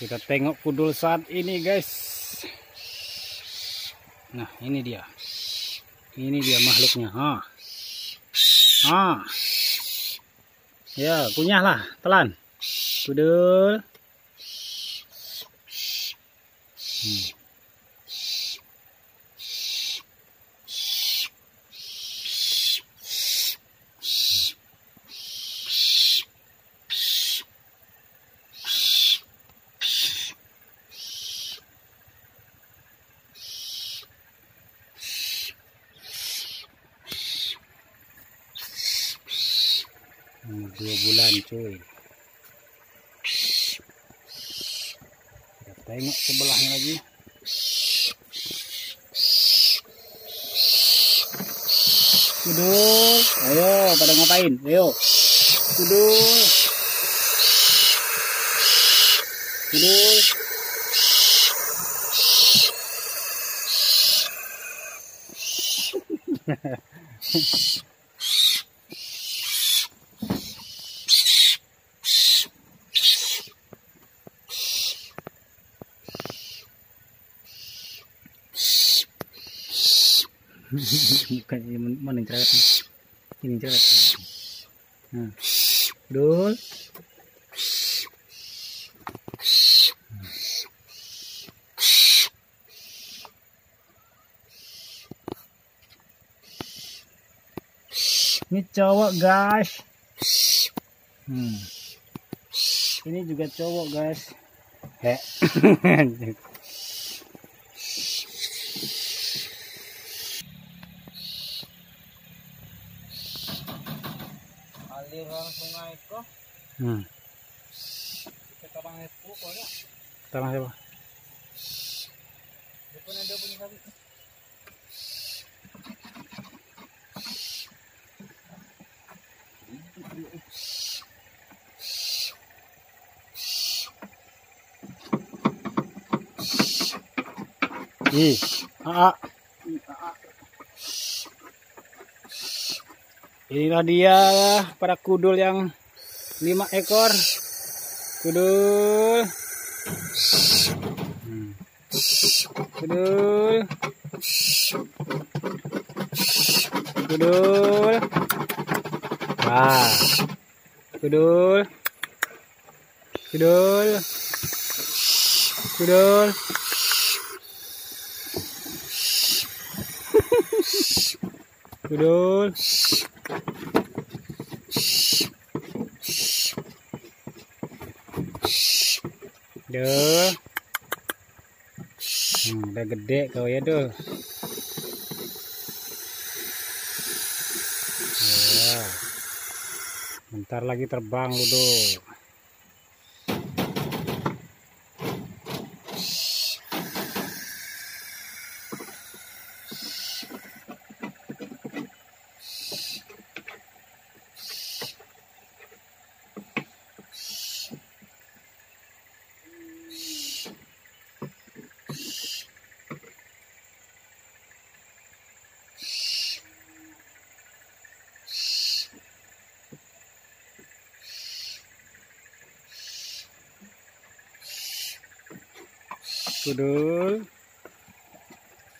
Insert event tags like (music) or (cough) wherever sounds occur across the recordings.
Kita tengok kudul saat ini guys. Nah ini dia. Ini dia makhluknya. Ha. Ha. Ya kunyahlah telan. Kudul. Hmm. Dua bulan cuy. Kita tengok sebelahnya lagi. Kudul ayo pada ngapain? Ayo. Kudul kudul (laughs) (laughs) bukan yang cerewet nih? (laughs) ini yang cerewet nah dul ini cowok guys hmm. ini juga cowok guys Heh. (laughs) aliran sungai itu hmm. sekarang itu kok ya Tanah siapa? ada punya Ih, aa. Inilah dia para kudul yang lima ekor. Kudul. Kudul. Kudul. Wah. Kudul. Kudul. Kudul. Kudul. Duh. Hmm, udah gede kau ya, Dul. Ya. Bentar lagi terbang lu, Dul. Kudul.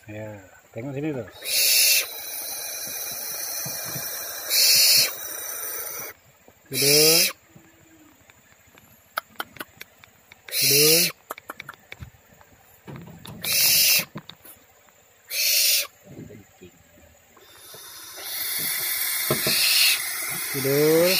Ya, tengok sini tuh. Kudul. Kudul. Kudul.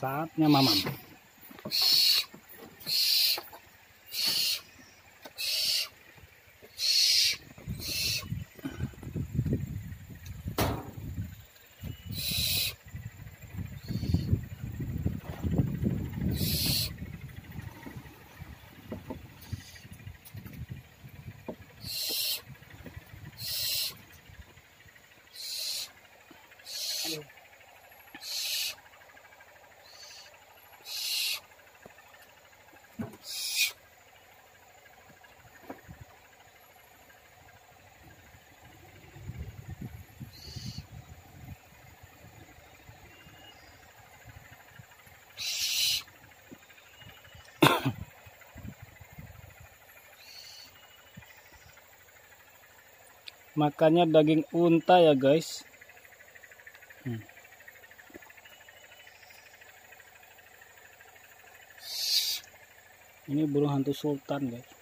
Saatnya mamam. Makannya daging unta ya guys Hmm. ini burung hantu sultan guys